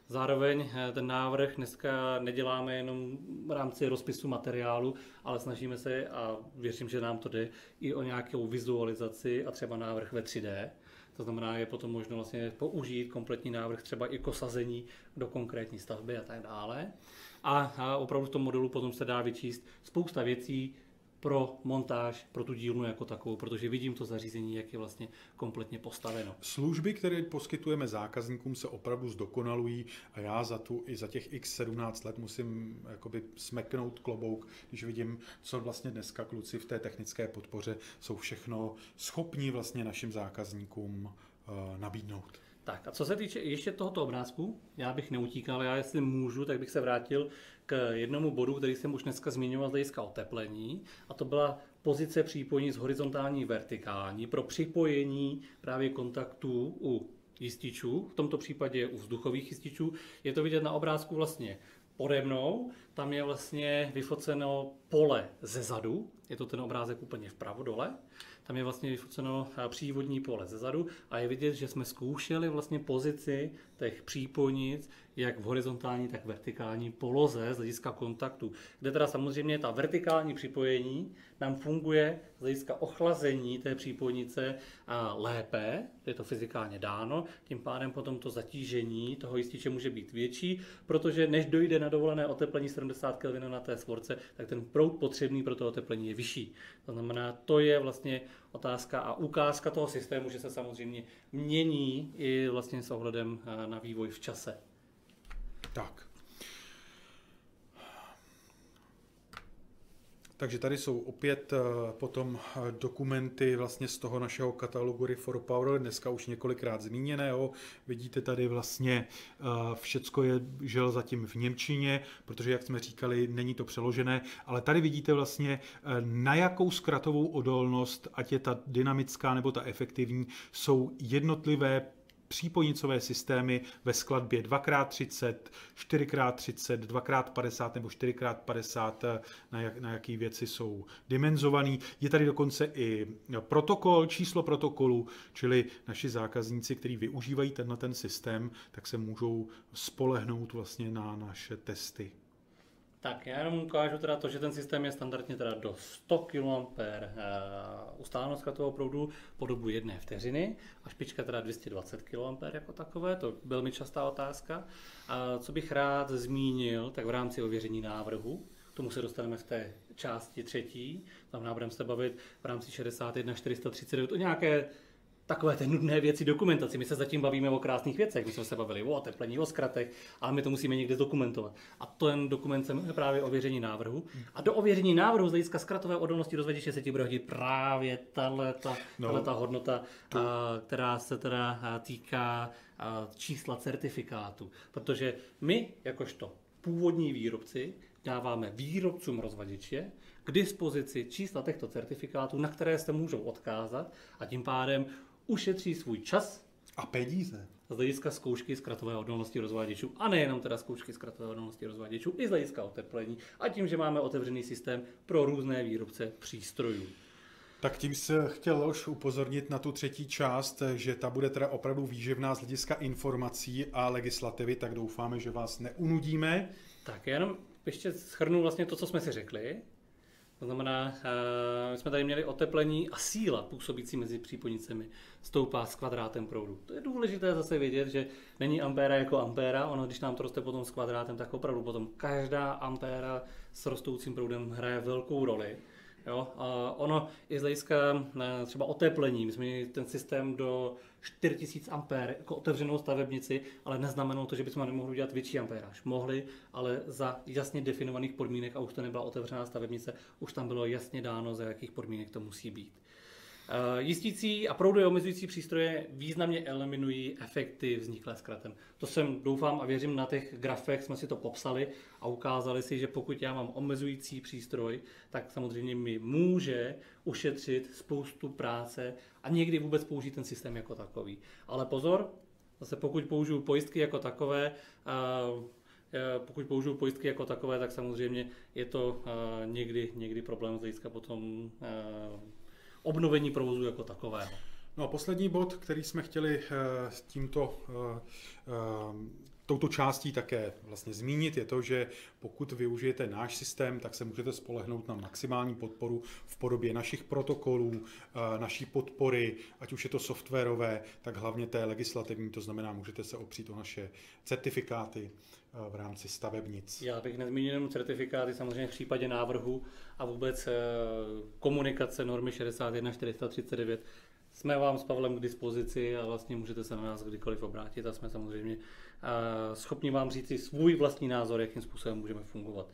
Zároveň eh, ten návrh dneska neděláme jenom v rámci rozpisu materiálu, ale snažíme se, a věřím, že nám to jde, i o nějakou vizualizaci a třeba návrh ve 3D. To znamená, je potom možno vlastně použít kompletní návrh třeba i kosazení do konkrétní stavby a tak dále. A, a opravdu v tom modelu potom se dá vyčíst spousta věcí, pro montáž, pro tu dílnu jako takovou, protože vidím to zařízení, jak je vlastně kompletně postaveno. Služby, které poskytujeme zákazníkům, se opravdu zdokonalují a já za tu i za těch x 17 let musím jakoby smeknout klobouk, když vidím, co vlastně dneska kluci v té technické podpoře jsou všechno schopní vlastně našim zákazníkům uh, nabídnout. Tak a co se týče ještě tohoto obrázku, já bych neutíkal, já jestli můžu, tak bych se vrátil k jednomu bodu, který jsem už dneska zmiňoval z hlediska oteplení, a to byla pozice přípojení z horizontální vertikální pro připojení právě kontaktů u jističů, v tomto případě u vzduchových jističů. Je to vidět na obrázku vlastně pode mnou, tam je vlastně vyfoceno pole ze zadu, je to ten obrázek úplně vpravo dole, tam je vlastně vyfoceno eh, přívodní pole ze zadu. A je vidět, že jsme zkoušeli vlastně pozici těch přípojnic, jak v horizontální, tak vertikální poloze z hlediska kontaktu, kde teda samozřejmě ta vertikální připojení nám funguje z hlediska ochlazení té přípojnice lépe, je to fyzikálně dáno, tím pádem potom to zatížení toho jističe může být větší, protože než dojde na dovolené oteplení 70 Kelvin na té svorce, tak ten proud potřebný pro to oteplení je vyšší. To znamená, to je vlastně otázka a ukázka toho systému, že se samozřejmě mění i vlastně s ohledem na vývoj v čase. Tak. Takže tady jsou opět eh, potom eh, dokumenty vlastně z toho našeho katalogu Refor Power, dneska už několikrát zmíněného. Vidíte tady vlastně eh, všecko je žel zatím v Němčině, protože jak jsme říkali, není to přeložené, ale tady vidíte vlastně na jakou zkratovou odolnost, ať je ta dynamická nebo ta efektivní, jsou jednotlivé přípojnicové systémy ve skladbě 2x30, 4x30, 2x50 nebo 4x50, na, jak, na jaký věci jsou dimenzovaný. Je tady dokonce i protokol, číslo protokolu, čili naši zákazníci, kteří využívají tenhle ten systém, tak se můžou spolehnout vlastně na naše testy. Tak já jenom ukážu teda to, že ten systém je standardně teda do 100 kA uh, ustálenost zkratového proudu po dobu jedné vteřiny a špička teda 220 kA jako takové, to velmi častá otázka. A co bych rád zmínil, tak v rámci ověření návrhu, tomu se dostaneme v té části třetí, tam budeme se bavit v rámci 61 439 o nějaké takové ty nudné věci dokumentaci. My se zatím bavíme o krásných věcech, my jsme se bavili o oteplení, o zkratech, ale my to musíme někde dokumentovat. A ten dokument se jmenuje právě ověření návrhu. A do ověření návrhu z hlediska zkratové odolnosti rozvaděče se ti bude hodit právě tahle ta, no, ta hodnota, to... která se teda týká čísla certifikátu. Protože my, jakožto původní výrobci, dáváme výrobcům rozvaděče k dispozici čísla těchto certifikátů, na které se můžou odkázat a tím pádem ušetří svůj čas a peníze. Z hlediska zkoušky zkratové odolnosti rozváděčů a nejenom teda zkoušky zkratové odolnosti rozváděčů, i z hlediska oteplení a tím, že máme otevřený systém pro různé výrobce přístrojů. Tak tím se chtěl už upozornit na tu třetí část, že ta bude teda opravdu výživná z hlediska informací a legislativy, tak doufáme, že vás neunudíme. Tak jenom ještě schrnu vlastně to, co jsme si řekli. To znamená, uh, my jsme tady měli oteplení a síla působící mezi příponicemi stoupá s kvadrátem proudu. To je důležité zase vědět, že není ampéra jako ampéra, ono když nám to roste potom s kvadrátem, tak opravdu potom každá ampéra s rostoucím proudem hraje velkou roli. Jo? A ono i z hlediska eh, třeba oteplení, my jsme měli ten systém do 4000 A jako otevřenou stavebnici, ale neznamenalo to, že bychom nemohli udělat větší ampéráž. Mohli, ale za jasně definovaných podmínek a už to nebyla otevřená stavebnice, už tam bylo jasně dáno, za jakých podmínek to musí být. Eh, jistící a proudově omezující přístroje významně eliminují efekty vzniklé zkratem. To jsem doufám a věřím na těch grafech jsme si to popsali a ukázali si, že pokud já mám omezující přístroj, tak samozřejmě mi může ušetřit spoustu práce a někdy vůbec použít ten systém jako takový. Ale pozor, zase pokud použiju pojistky jako takové, eh, pokud použiju pojistky jako takové, tak samozřejmě je to eh, někdy, někdy problém z hlediska potom obnovení provozu jako takového. No a poslední bod, který jsme chtěli eh, s tímto eh, eh, touto částí také vlastně zmínit, je to, že pokud využijete náš systém, tak se můžete spolehnout na maximální podporu v podobě našich protokolů, naší podpory, ať už je to softwarové, tak hlavně té legislativní, to znamená, můžete se opřít o naše certifikáty v rámci stavebnic. Já bych nezmínil jenom certifikáty, samozřejmě v případě návrhu a vůbec komunikace normy 61 439 jsme vám s Pavlem k dispozici a vlastně můžete se na nás kdykoliv obrátit a jsme samozřejmě schopni vám říct si svůj vlastní názor, jakým způsobem můžeme fungovat.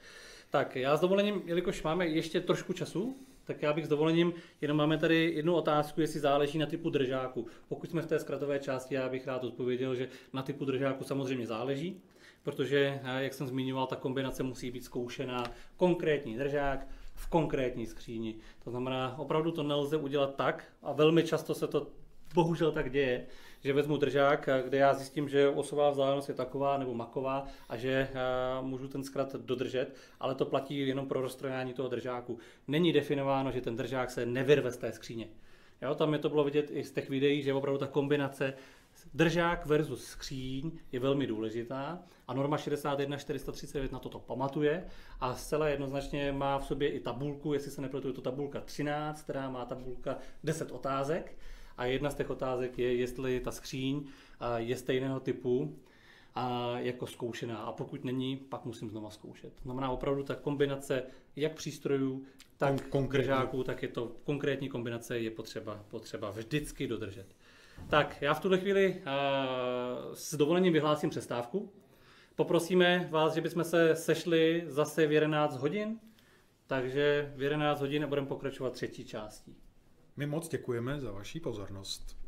Tak já s dovolením, jelikož máme ještě trošku času, tak já bych s dovolením, jenom máme tady jednu otázku, jestli záleží na typu držáku. Pokud jsme v té zkratové části, já bych rád odpověděl, že na typu držáku samozřejmě záleží, protože, jak jsem zmiňoval, ta kombinace musí být zkoušená konkrétní držák, v konkrétní skříni. To znamená, opravdu to nelze udělat tak, a velmi často se to bohužel tak děje, že vezmu držák, kde já zjistím, že osová vzdálenost je taková nebo maková a že můžu ten zkrat dodržet, ale to platí jenom pro rozstrojání toho držáku. Není definováno, že ten držák se nevyrve z té skříně. Jo, tam je to bylo vidět i z těch videí, že opravdu ta kombinace Držák versus skříň je velmi důležitá a norma 61 439 na toto pamatuje a zcela jednoznačně má v sobě i tabulku, jestli se nepletu, je to tabulka 13, která má tabulka 10 otázek a jedna z těch otázek je, jestli ta skříň je stejného typu a jako zkoušená. A pokud není, pak musím znova zkoušet. To znamená opravdu ta kombinace jak přístrojů, tak Kon- držáků, tak je to konkrétní kombinace je potřeba, potřeba vždycky dodržet. Tak, já v tuhle chvíli uh, s dovolením vyhlásím přestávku. Poprosíme vás, že bychom se sešli zase v 11 hodin, takže v 11 hodin budeme pokračovat třetí částí. My moc děkujeme za vaši pozornost.